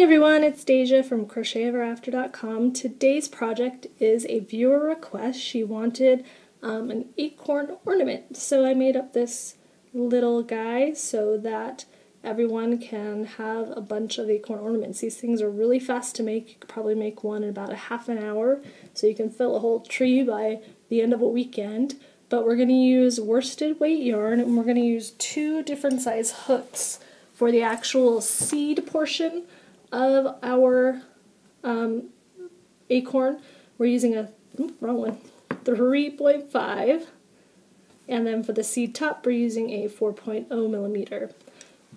Hey everyone, it's Deja from CrochetEverAfter.com. Today's project is a viewer request. She wanted um, an acorn ornament, so I made up this little guy so that everyone can have a bunch of acorn ornaments. These things are really fast to make. You could probably make one in about a half an hour, so you can fill a whole tree by the end of a weekend. But we're going to use worsted weight yarn, and we're going to use two different size hooks for the actual seed portion of our um, acorn, we're using a, wrong one, 3.5. And then for the seed top, we're using a 4.0 millimeter.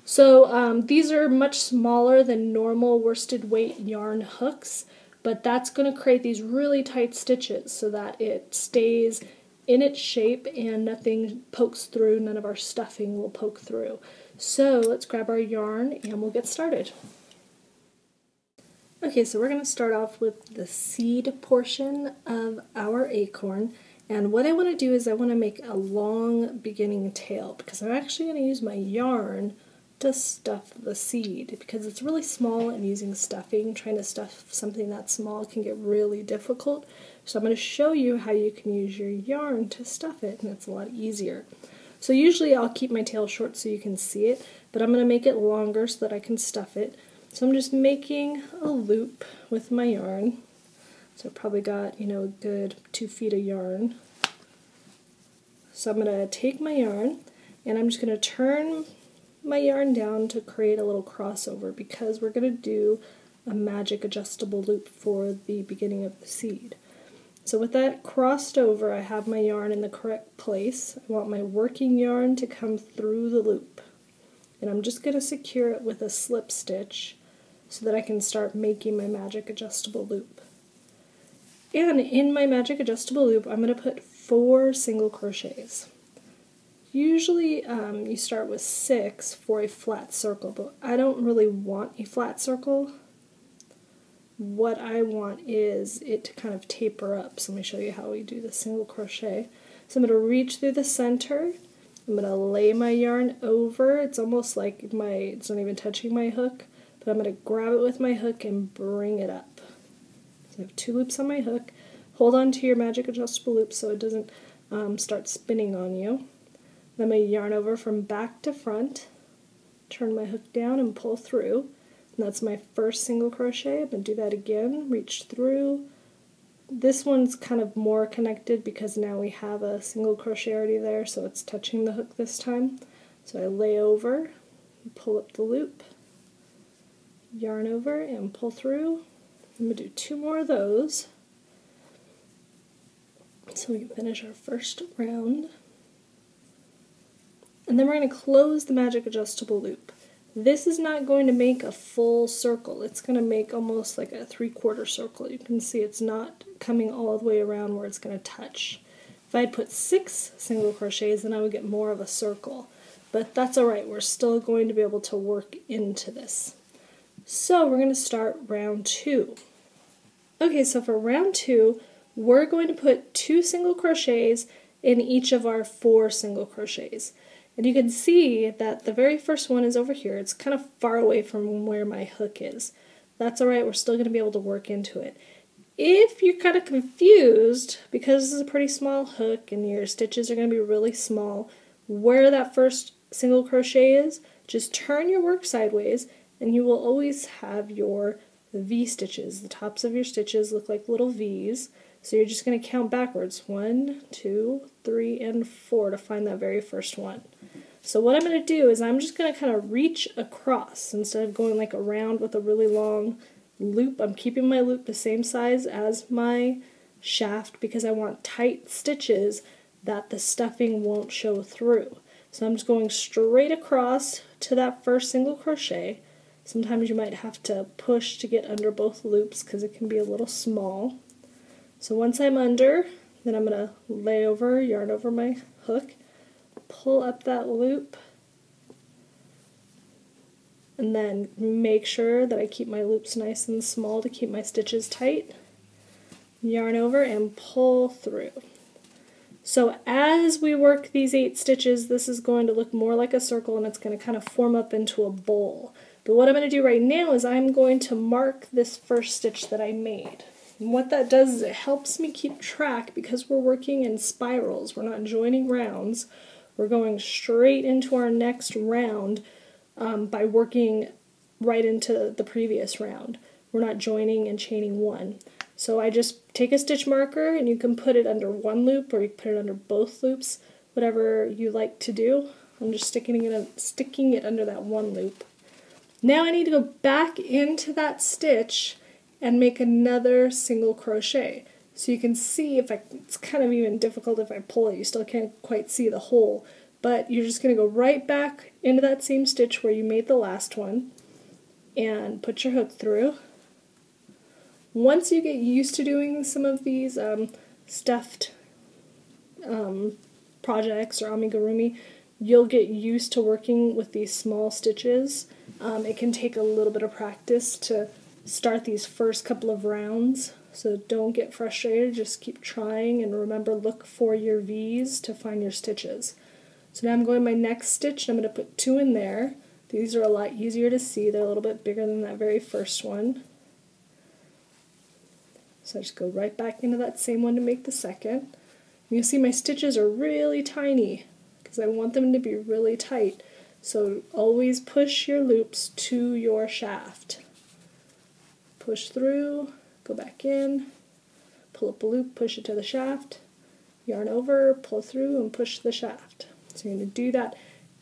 So um, these are much smaller than normal worsted weight yarn hooks, but that's going to create these really tight stitches so that it stays in its shape and nothing pokes through, none of our stuffing will poke through. So let's grab our yarn and we'll get started. Okay, so we're going to start off with the seed portion of our acorn. And what I want to do is I want to make a long beginning tail because I'm actually going to use my yarn to stuff the seed because it's really small and using stuffing, trying to stuff something that small can get really difficult. So I'm going to show you how you can use your yarn to stuff it and it's a lot easier. So usually I'll keep my tail short so you can see it, but I'm going to make it longer so that I can stuff it. So I'm just making a loop with my yarn. So I probably got, you know, a good two feet of yarn. So I'm going to take my yarn and I'm just going to turn my yarn down to create a little crossover because we're going to do a magic adjustable loop for the beginning of the seed. So with that crossed over, I have my yarn in the correct place. I want my working yarn to come through the loop. And I'm just going to secure it with a slip stitch so that I can start making my magic adjustable loop. And in my magic adjustable loop, I'm going to put four single crochets. Usually um, you start with six for a flat circle, but I don't really want a flat circle. What I want is it to kind of taper up. So let me show you how we do the single crochet. So I'm going to reach through the center. I'm going to lay my yarn over. It's almost like my, it's not even touching my hook but I'm going to grab it with my hook and bring it up. So I have two loops on my hook. Hold on to your magic adjustable loop so it doesn't um, start spinning on you. Then I'm going to yarn over from back to front, turn my hook down and pull through. And that's my first single crochet. I'm going to do that again, reach through. This one's kind of more connected because now we have a single crochet already there, so it's touching the hook this time. So I lay over, pull up the loop, yarn over and pull through. I'm going to do two more of those so we can finish our first round. And then we're going to close the magic adjustable loop. This is not going to make a full circle. It's going to make almost like a three-quarter circle. You can see it's not coming all the way around where it's going to touch. If I'd put six single crochets, then I would get more of a circle. But that's alright, we're still going to be able to work into this. So we're going to start round two. Okay, so for round two, we're going to put two single crochets in each of our four single crochets. And you can see that the very first one is over here. It's kind of far away from where my hook is. That's alright, we're still going to be able to work into it. If you're kind of confused, because this is a pretty small hook and your stitches are going to be really small, where that first single crochet is, just turn your work sideways and you will always have your V stitches. The tops of your stitches look like little V's, so you're just going to count backwards. One, two, three, and four to find that very first one. So what I'm going to do is I'm just going to kind of reach across instead of going like around with a really long loop. I'm keeping my loop the same size as my shaft because I want tight stitches that the stuffing won't show through. So I'm just going straight across to that first single crochet Sometimes you might have to push to get under both loops because it can be a little small. So once I'm under, then I'm going to lay over, yarn over my hook, pull up that loop, and then make sure that I keep my loops nice and small to keep my stitches tight. Yarn over and pull through. So as we work these eight stitches, this is going to look more like a circle and it's going to kind of form up into a bowl. But what I'm going to do right now is I'm going to mark this first stitch that I made. And what that does is it helps me keep track because we're working in spirals. We're not joining rounds. We're going straight into our next round um, by working right into the previous round. We're not joining and chaining one. So I just take a stitch marker and you can put it under one loop or you can put it under both loops, whatever you like to do. I'm just sticking it, sticking it under that one loop. Now I need to go back into that stitch and make another single crochet. So you can see if I, it's kind of even difficult if I pull it, you still can't quite see the hole, but you're just going to go right back into that same stitch where you made the last one and put your hook through. Once you get used to doing some of these um, stuffed um, projects or amigurumi, you'll get used to working with these small stitches. Um, it can take a little bit of practice to start these first couple of rounds. So don't get frustrated, just keep trying and remember look for your V's to find your stitches. So now I'm going my next stitch and I'm going to put two in there. These are a lot easier to see, they're a little bit bigger than that very first one. So I just go right back into that same one to make the second. You see my stitches are really tiny because I want them to be really tight. So always push your loops to your shaft push through, go back in, pull up a loop, push it to the shaft, yarn over, pull through, and push the shaft. So you're going to do that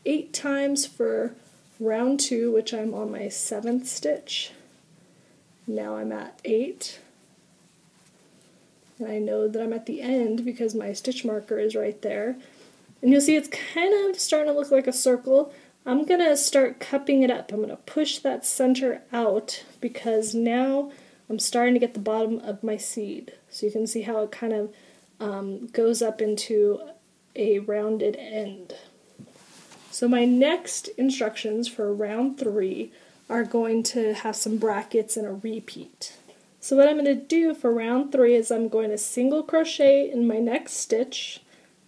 eight times for round two, which I'm on my seventh stitch. Now I'm at eight. And I know that I'm at the end because my stitch marker is right there. And you'll see it's kind of starting to look like a circle. I'm going to start cupping it up. I'm going to push that center out because now I'm starting to get the bottom of my seed. So you can see how it kind of um, goes up into a rounded end. So my next instructions for round three are going to have some brackets and a repeat. So what I'm going to do for round three is I'm going to single crochet in my next stitch,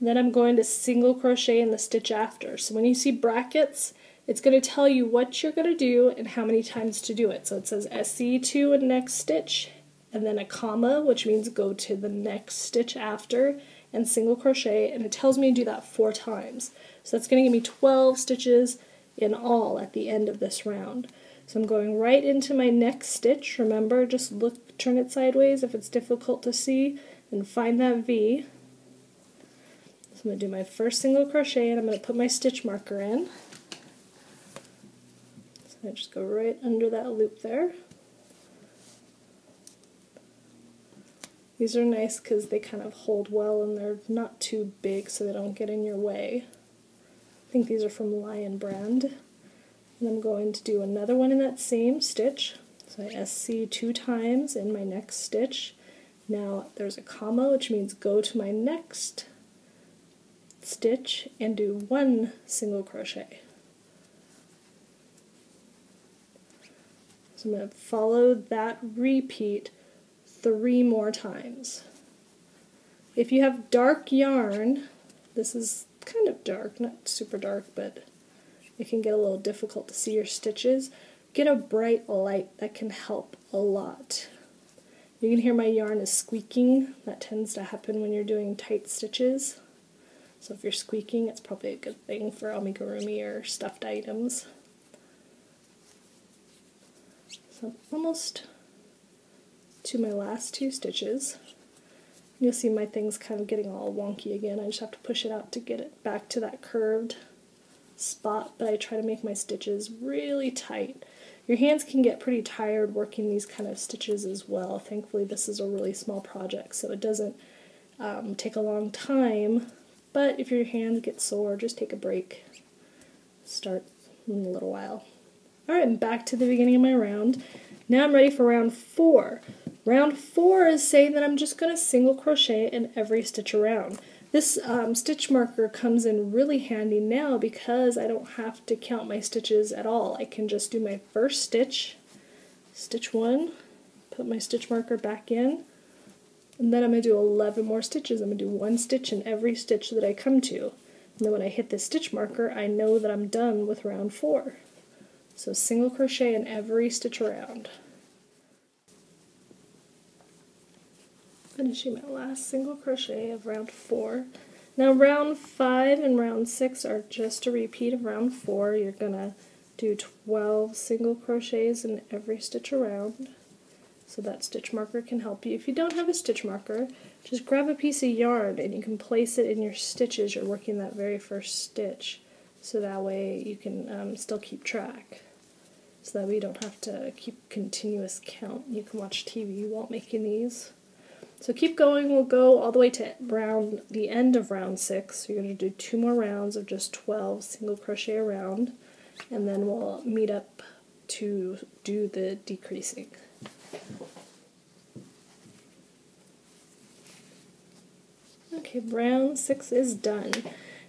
then I'm going to single crochet in the stitch after. So when you see brackets, it's going to tell you what you're going to do and how many times to do it. So it says SC2 in next stitch, and then a comma, which means go to the next stitch after, and single crochet, and it tells me to do that four times. So that's going to give me 12 stitches in all at the end of this round. So I'm going right into my next stitch. Remember, just look, turn it sideways if it's difficult to see, and find that V. I'm going to do my first single crochet and I'm going to put my stitch marker in. So I just go right under that loop there. These are nice because they kind of hold well and they're not too big so they don't get in your way. I think these are from Lion Brand. And I'm going to do another one in that same stitch. So I SC two times in my next stitch. Now there's a comma, which means go to my next stitch and do one single crochet. So I'm going to follow that repeat three more times. If you have dark yarn, this is kind of dark, not super dark, but it can get a little difficult to see your stitches. Get a bright light, that can help a lot. You can hear my yarn is squeaking, that tends to happen when you're doing tight stitches. So if you're squeaking, it's probably a good thing for amigurumi or stuffed items. So almost to my last two stitches. You'll see my thing's kind of getting all wonky again. I just have to push it out to get it back to that curved spot, but I try to make my stitches really tight. Your hands can get pretty tired working these kind of stitches as well. Thankfully this is a really small project, so it doesn't um, take a long time but if your hands get sore, just take a break. Start in a little while. Alright, I'm back to the beginning of my round. Now I'm ready for round four. Round four is saying that I'm just going to single crochet in every stitch around. This um, stitch marker comes in really handy now because I don't have to count my stitches at all. I can just do my first stitch, stitch one, put my stitch marker back in, and then I'm going to do 11 more stitches. I'm going to do one stitch in every stitch that I come to. And then when I hit the stitch marker, I know that I'm done with round four. So single crochet in every stitch around. Finishing my last single crochet of round four. Now round five and round six are just a repeat of round four. You're gonna do 12 single crochets in every stitch around. So that stitch marker can help you. If you don't have a stitch marker, just grab a piece of yarn and you can place it in your stitches you're working that very first stitch. So that way you can um, still keep track. So that way you don't have to keep continuous count. You can watch TV while making these. So keep going, we'll go all the way to round the end of round six. So you're going to do two more rounds of just 12 single crochet around, and then we'll meet up to do the decreasing. Okay, round six is done.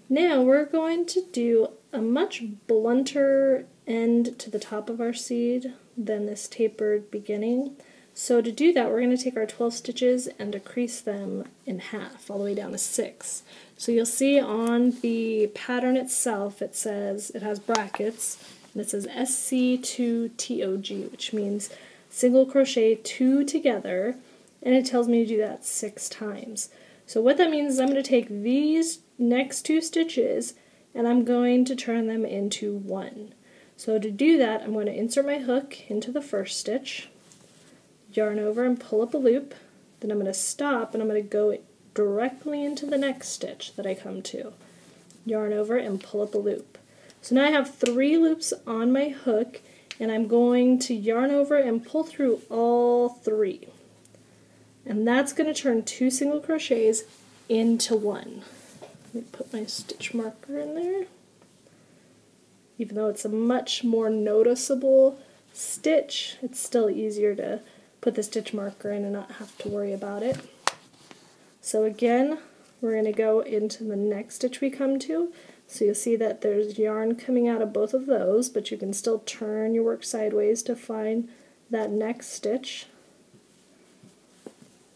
Now we're going to do a much blunter end to the top of our seed than this tapered beginning. So to do that, we're going to take our 12 stitches and decrease them in half, all the way down to 6. So you'll see on the pattern itself, it says, it has brackets, and it says SC2TOG, which means single crochet two together, and it tells me to do that six times. So what that means is I'm going to take these next two stitches and I'm going to turn them into one. So to do that, I'm going to insert my hook into the first stitch, yarn over and pull up a loop, then I'm going to stop and I'm going to go directly into the next stitch that I come to. Yarn over and pull up a loop. So now I have three loops on my hook and I'm going to yarn over and pull through all three. And that's going to turn two single crochets into one. Let me put my stitch marker in there. Even though it's a much more noticeable stitch, it's still easier to put the stitch marker in and not have to worry about it. So again, we're going to go into the next stitch we come to. So you'll see that there's yarn coming out of both of those, but you can still turn your work sideways to find that next stitch.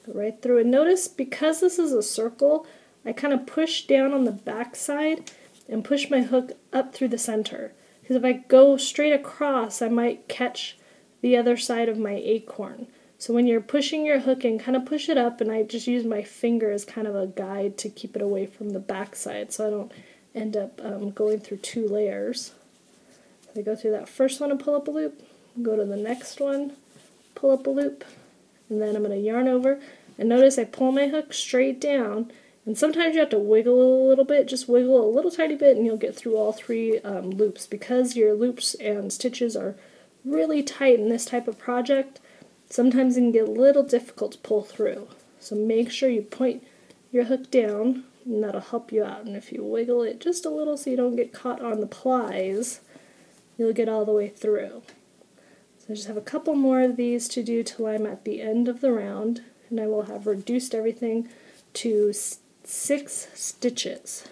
Go right through and notice because this is a circle, I kind of push down on the back side and push my hook up through the center. Because if I go straight across, I might catch the other side of my acorn. So when you're pushing your hook and kind of push it up, and I just use my finger as kind of a guide to keep it away from the back side so I don't end up um, going through two layers. I go through that first one and pull up a loop, go to the next one, pull up a loop, and then I'm going to yarn over. And notice I pull my hook straight down, and sometimes you have to wiggle a little bit, just wiggle a little tiny bit, and you'll get through all three um, loops. Because your loops and stitches are really tight in this type of project, sometimes it can get a little difficult to pull through. So make sure you point your hook down and that'll help you out. And if you wiggle it just a little so you don't get caught on the plies, you'll get all the way through. So I just have a couple more of these to do till I'm at the end of the round, and I will have reduced everything to six stitches.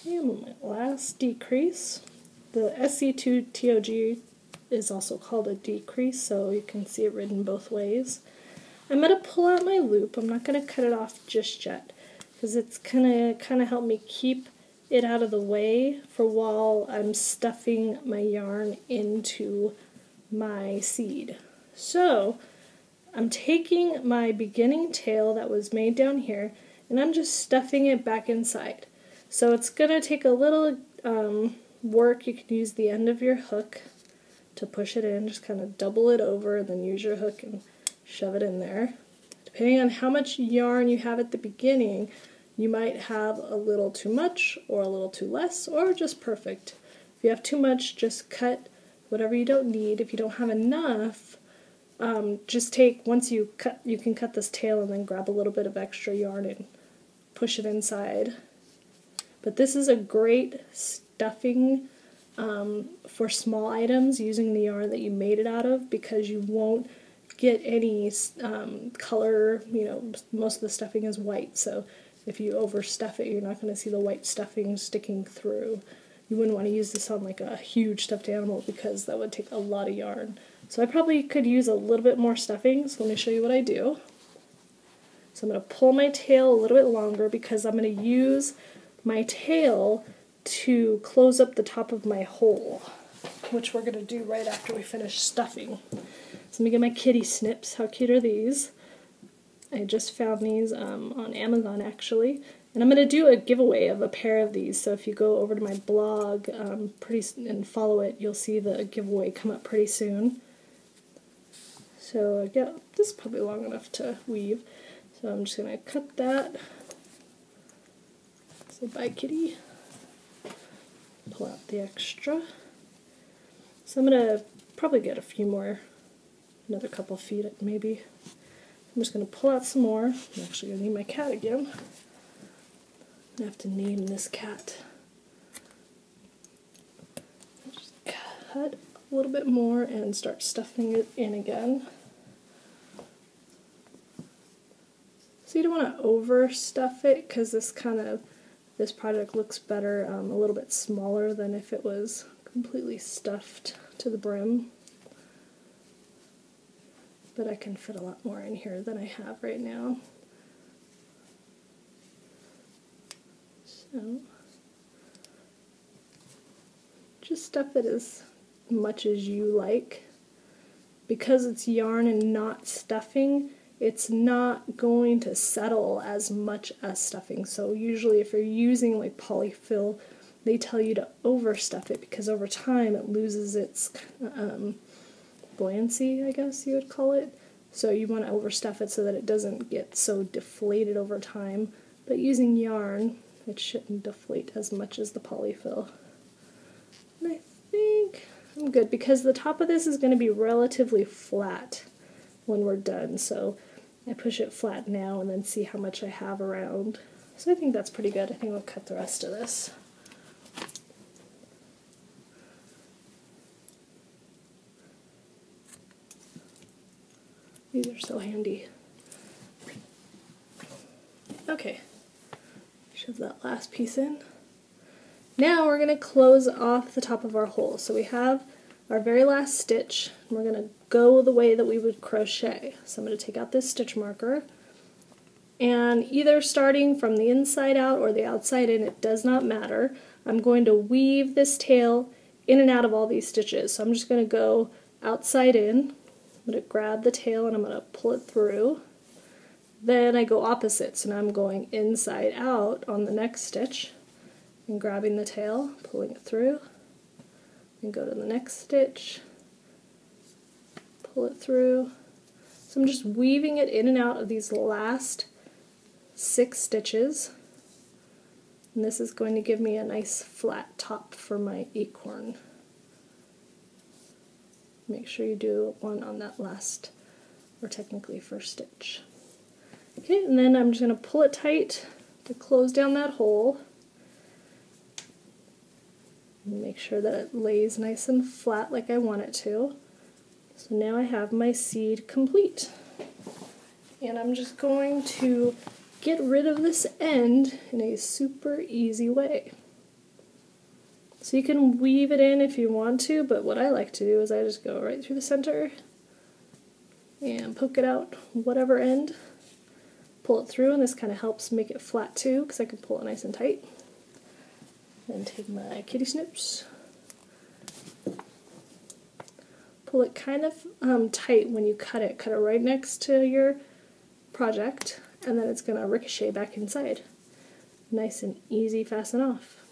Okay, my last decrease. The SC2TOG is also called a decrease, so you can see it written both ways. I'm going to pull out my loop. I'm not going to cut it off just yet because it's going to kind of help me keep it out of the way for while I'm stuffing my yarn into my seed. So I'm taking my beginning tail that was made down here and I'm just stuffing it back inside. So it's going to take a little um, work. You can use the end of your hook to push it in, just kind of double it over and then use your hook and shove it in there. Depending on how much yarn you have at the beginning, you might have a little too much or a little too less or just perfect. If you have too much, just cut whatever you don't need. If you don't have enough, um, just take, once you cut, you can cut this tail and then grab a little bit of extra yarn and push it inside. But this is a great stuffing um, for small items using the yarn that you made it out of because you won't get any um, color, you know, most of the stuffing is white, so if you overstuff it, you're not going to see the white stuffing sticking through. You wouldn't want to use this on like a huge stuffed animal because that would take a lot of yarn. So I probably could use a little bit more stuffing, so let me show you what I do. So I'm going to pull my tail a little bit longer because I'm going to use my tail to close up the top of my hole, which we're going to do right after we finish stuffing. So let me get my kitty snips. How cute are these? I just found these um, on Amazon actually. And I'm going to do a giveaway of a pair of these. So if you go over to my blog um, pretty and follow it, you'll see the giveaway come up pretty soon. So yeah, this is probably long enough to weave. So I'm just going to cut that. Say bye kitty. Pull out the extra. So I'm going to probably get a few more, another couple feet maybe. I'm just going to pull out some more. I'm actually going to need my cat again. I have to name this cat. Just cut a little bit more and start stuffing it in again. So you don't want to overstuff it because this kind of this project looks better um, a little bit smaller than if it was completely stuffed to the brim. But I can fit a lot more in here than I have right now. So, just stuff it as much as you like. Because it's yarn and not stuffing, it's not going to settle as much as stuffing. So usually if you're using like polyfill, they tell you to overstuff it because over time it loses its um, buoyancy, I guess you would call it. So you want to overstuff it so that it doesn't get so deflated over time. But using yarn, it shouldn't deflate as much as the polyfill. And I think I'm good because the top of this is going to be relatively flat when we're done. So I push it flat now and then see how much I have around. So I think that's pretty good. I think I'll cut the rest of this. These are so handy. Okay, shove that last piece in. Now we're going to close off the top of our hole. So we have our very last stitch, and we're going to go the way that we would crochet. So I'm going to take out this stitch marker, and either starting from the inside out or the outside in, it does not matter. I'm going to weave this tail in and out of all these stitches. So I'm just going to go outside in, I'm going to grab the tail and I'm going to pull it through. Then I go opposite, so now I'm going inside out on the next stitch and grabbing the tail, pulling it through, and go to the next stitch, pull it through. So I'm just weaving it in and out of these last six stitches. And this is going to give me a nice flat top for my acorn. Make sure you do one on that last, or technically first stitch. Okay, and then I'm just going to pull it tight to close down that hole. Make sure that it lays nice and flat like I want it to. So now I have my seed complete. And I'm just going to get rid of this end in a super easy way. So you can weave it in if you want to, but what I like to do is I just go right through the center and poke it out whatever end, pull it through, and this kind of helps make it flat too because I can pull it nice and tight. Then take my kitty snips, pull it kind of um, tight when you cut it. Cut it right next to your project, and then it's going to ricochet back inside. Nice and easy fasten off.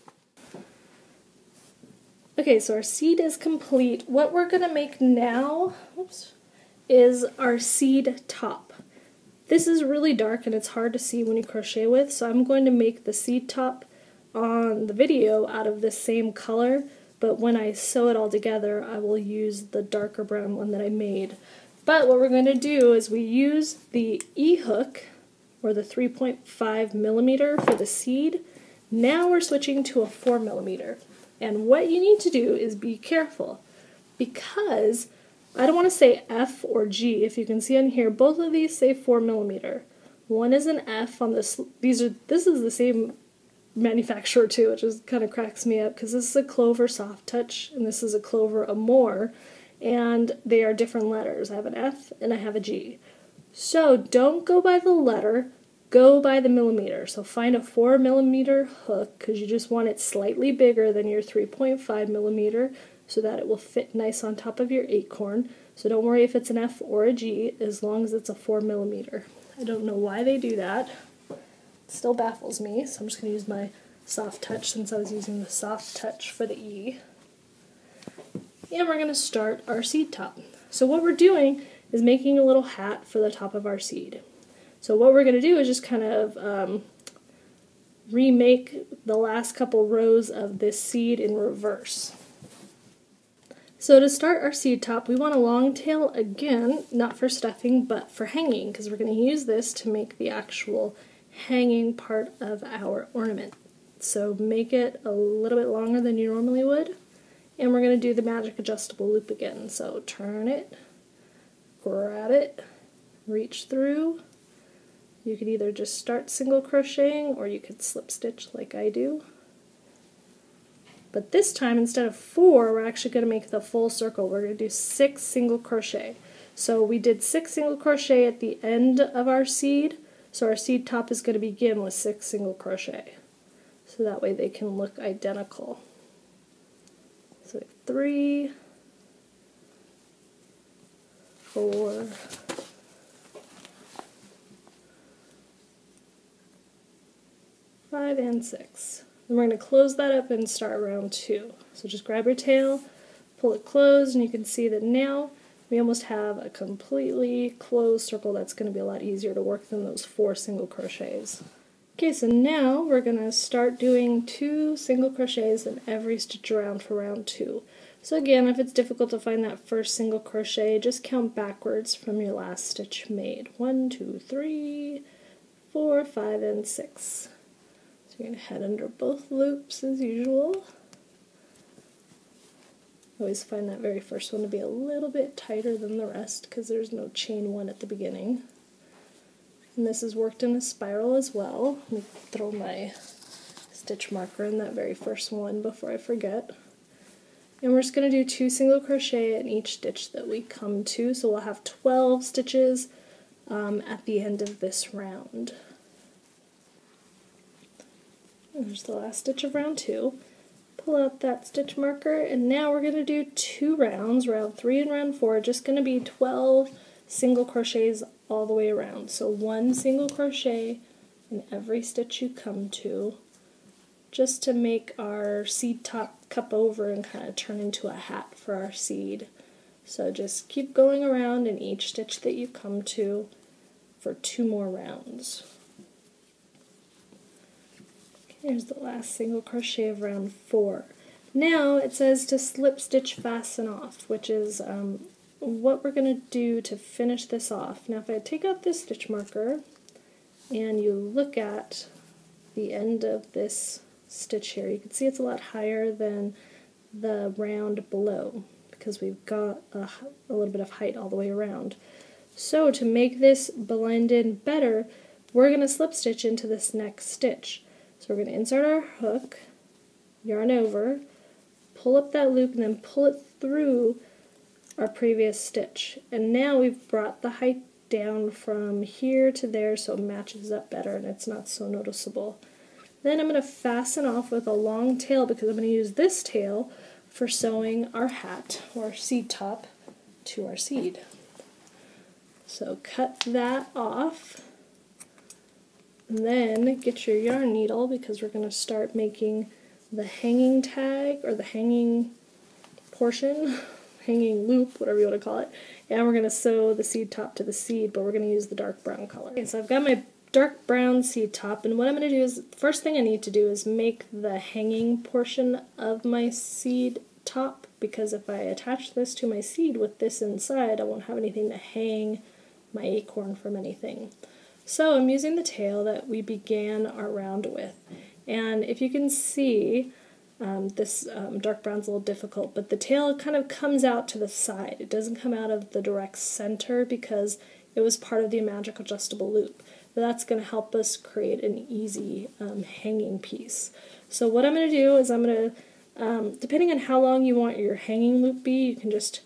Okay, so our seed is complete. What we're going to make now oops, is our seed top. This is really dark and it's hard to see when you crochet with, so I'm going to make the seed top on the video out of the same color, but when I sew it all together, I will use the darker brown one that I made. But what we're going to do is we use the E-hook, or the 3.5 millimeter for the seed. Now we're switching to a 4 millimeter. And what you need to do is be careful because I don't want to say F or G. If you can see on here, both of these say 4 millimeter. One is an F on this. These are this is the same manufacturer too, which is kind of cracks me up because this is a Clover Soft Touch and this is a Clover Amour, and they are different letters. I have an F and I have a G. So don't go by the letter, go by the millimeter. So find a 4 millimeter hook because you just want it slightly bigger than your 3.5 millimeter so that it will fit nice on top of your acorn. So don't worry if it's an F or a G as long as it's a 4 millimeter. I don't know why they do that. It still baffles me, so I'm just going to use my soft touch since I was using the soft touch for the E. And we're going to start our seed top. So what we're doing is making a little hat for the top of our seed. So what we're going to do is just kind of um, remake the last couple rows of this seed in reverse. So to start our seed top, we want a long tail again, not for stuffing, but for hanging, because we're going to use this to make the actual hanging part of our ornament. So make it a little bit longer than you normally would, and we're going to do the magic adjustable loop again. So turn it, grab it, reach through, you could either just start single crocheting or you could slip stitch like I do. But this time, instead of four, we're actually going to make the full circle. We're going to do six single crochet. So we did six single crochet at the end of our seed, so our seed top is going to begin with six single crochet. So that way they can look identical. So three, four, five, and six. And we're going to close that up and start round two. So just grab your tail, pull it closed, and you can see that now we almost have a completely closed circle that's going to be a lot easier to work than those four single crochets. Okay, so now we're going to start doing two single crochets in every stitch around for round two. So again, if it's difficult to find that first single crochet, just count backwards from your last stitch made. One, two, three, four, five, and six. So you're going to head under both loops as usual. I always find that very first one to be a little bit tighter than the rest because there's no chain one at the beginning. And this is worked in a spiral as well. Let me throw my stitch marker in that very first one before I forget. And we're just going to do two single crochet in each stitch that we come to, so we'll have 12 stitches um, at the end of this round. There's the last stitch of round two. Pull out that stitch marker, and now we're going to do two rounds, round three and round four, just going to be 12 single crochets all the way around. So one single crochet in every stitch you come to, just to make our seed top cup over and kind of turn into a hat for our seed. So just keep going around in each stitch that you come to for two more rounds. Here's the last single crochet of round four. Now it says to slip stitch fasten off, which is um, what we're going to do to finish this off. Now if I take out this stitch marker and you look at the end of this stitch here, you can see it's a lot higher than the round below because we've got a, a little bit of height all the way around. So to make this blend in better, we're going to slip stitch into this next stitch. So we're going to insert our hook, yarn over, pull up that loop, and then pull it through our previous stitch. And now we've brought the height down from here to there so it matches up better and it's not so noticeable. Then I'm going to fasten off with a long tail because I'm going to use this tail for sewing our hat or seed top to our seed. So cut that off and then get your yarn needle because we're going to start making the hanging tag or the hanging portion, hanging loop, whatever you want to call it. And we're going to sew the seed top to the seed, but we're going to use the dark brown color. Okay, so I've got my dark brown seed top, and what I'm going to do is, first thing I need to do is make the hanging portion of my seed top, because if I attach this to my seed with this inside, I won't have anything to hang my acorn from anything. So I'm using the tail that we began our round with. And if you can see, um, this um, dark brown's a little difficult, but the tail kind of comes out to the side. It doesn't come out of the direct center because it was part of the magic adjustable loop. That's going to help us create an easy um, hanging piece. So what I'm going to do is I'm going to, um, depending on how long you want your hanging loop be, you can just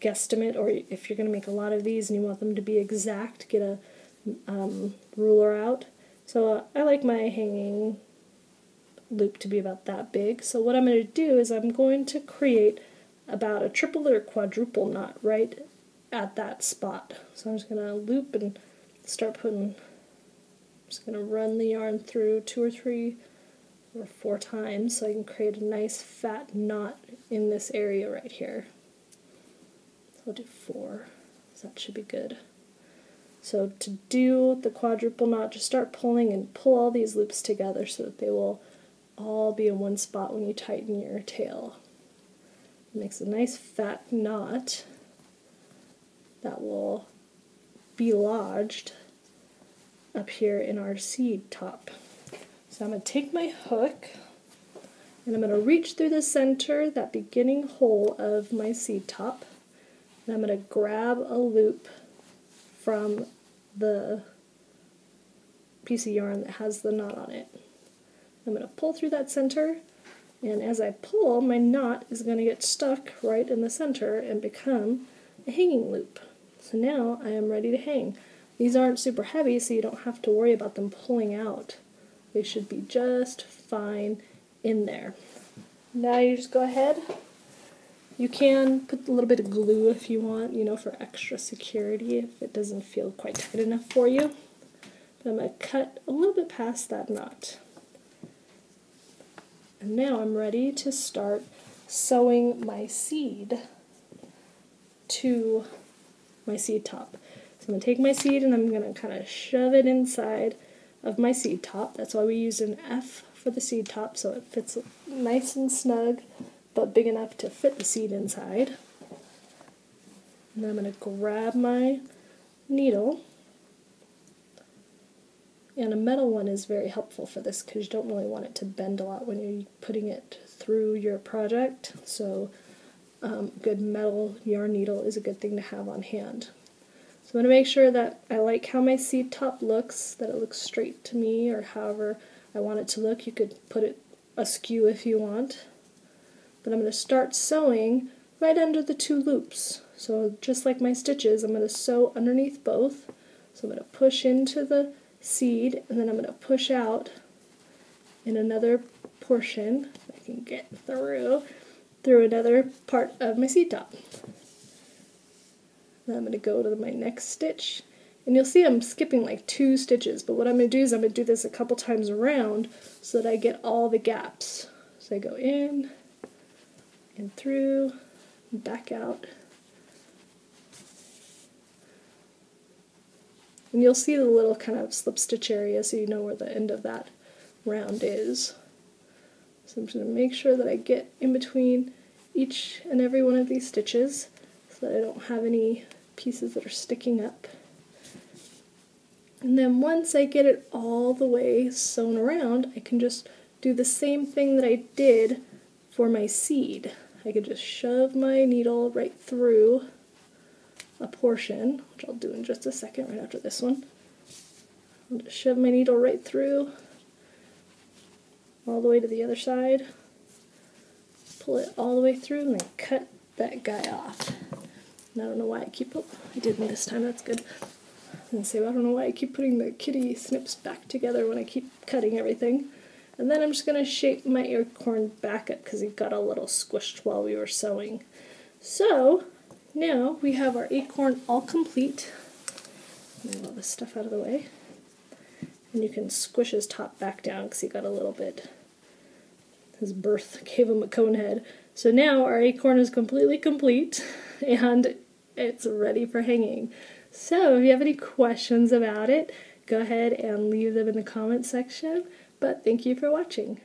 guesstimate, or if you're going to make a lot of these and you want them to be exact, get a um, ruler out. So uh, I like my hanging loop to be about that big. So what I'm going to do is I'm going to create about a triple or quadruple knot right at that spot. So I'm just going to loop and start putting, I'm just going to run the yarn through two or three or four times so I can create a nice fat knot in this area right here. I'll do four, so that should be good. So to do the quadruple knot, just start pulling and pull all these loops together so that they will all be in one spot when you tighten your tail. It makes a nice fat knot that will be lodged up here in our seed top. So I'm going to take my hook and I'm going to reach through the center, that beginning hole of my seed top, and I'm going to grab a loop from the piece of yarn that has the knot on it. I'm going to pull through that center, and as I pull, my knot is going to get stuck right in the center and become a hanging loop. So now I am ready to hang. These aren't super heavy, so you don't have to worry about them pulling out. They should be just fine in there. Now you just go ahead. You can put a little bit of glue if you want, you know, for extra security if it doesn't feel quite tight enough for you. But I'm going to cut a little bit past that knot. And now I'm ready to start sewing my seed to my seed top. So I'm going to take my seed and I'm going to kind of shove it inside of my seed top. That's why we used an F for the seed top so it fits nice and snug but big enough to fit the seed inside. And I'm going to grab my needle and a metal one is very helpful for this because you don't really want it to bend a lot when you're putting it through your project. So um, good metal yarn needle is a good thing to have on hand. So I'm going to make sure that I like how my seed top looks, that it looks straight to me or however I want it to look. You could put it askew if you want. But I'm going to start sewing right under the two loops. So just like my stitches, I'm going to sew underneath both. So I'm going to push into the seed and then I'm going to push out in another portion, I can get through, through another part of my seed top. Then I'm going to go to my next stitch. And you'll see I'm skipping like two stitches, but what I'm going to do is I'm going to do this a couple times around so that I get all the gaps. So I go in, and through, back out. And you'll see the little kind of slip stitch area so you know where the end of that round is. So I'm just going to make sure that I get in between each and every one of these stitches so that I don't have any pieces that are sticking up. And then once I get it all the way sewn around, I can just do the same thing that I did for my seed. I could just shove my needle right through a portion, which I'll do in just a second right after this one. I'll just shove my needle right through all the way to the other side, pull it all the way through, and then cut that guy off. And I don't know why I keep, oh, I didn't this time, that's good. And say, well, I don't know why I keep putting the kitty snips back together when I keep cutting everything. And then I'm just going to shape my acorn back up because it got a little squished while we were sewing. So, now we have our acorn all complete. Move all this stuff out of the way. And you can squish his top back down because he got a little bit, his birth gave him a cone head. So now our acorn is completely complete and it's ready for hanging. So if you have any questions about it, go ahead and leave them in the comment section. But thank you for watching.